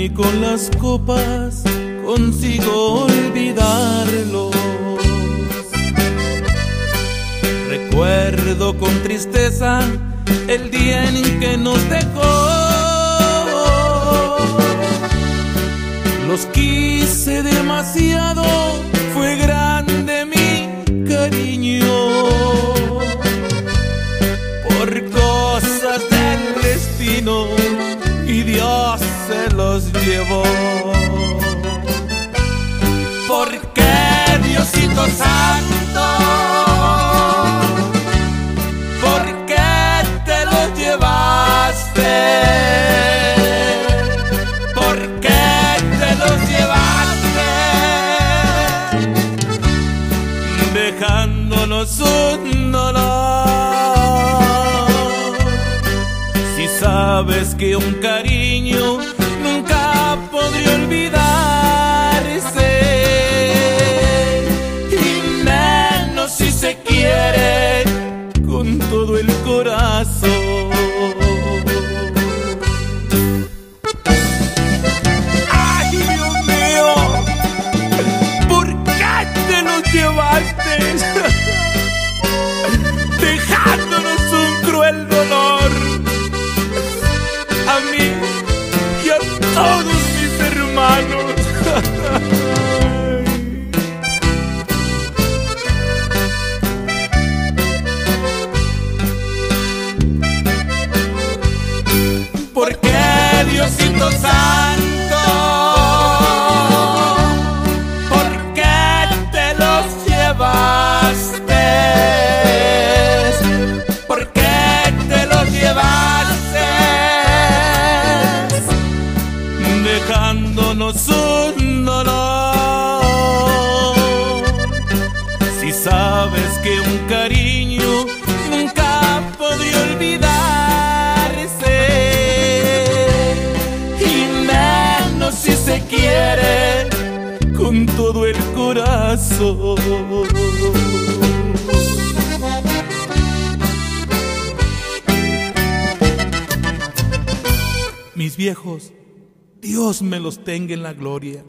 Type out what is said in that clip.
ni con las copas consigo olvidarlos. Recuerdo con tristeza el día en que nos dejó. Los quise demasiado, fue grande se los llevó. ¿Por qué Diosito Santo? ¿Por qué te los llevaste? ¿Por qué te los llevaste? Dejándonos un dolor. Si sabes que un cariño nunca podría ¿Por qué Diosito Santo? ¿Por qué te los llevaste? ¿Por qué te los llevaste? Dejándonos un dolor. Si sabes que un cariño quiere con todo el corazón. Mis viejos, Dios me los tenga en la gloria.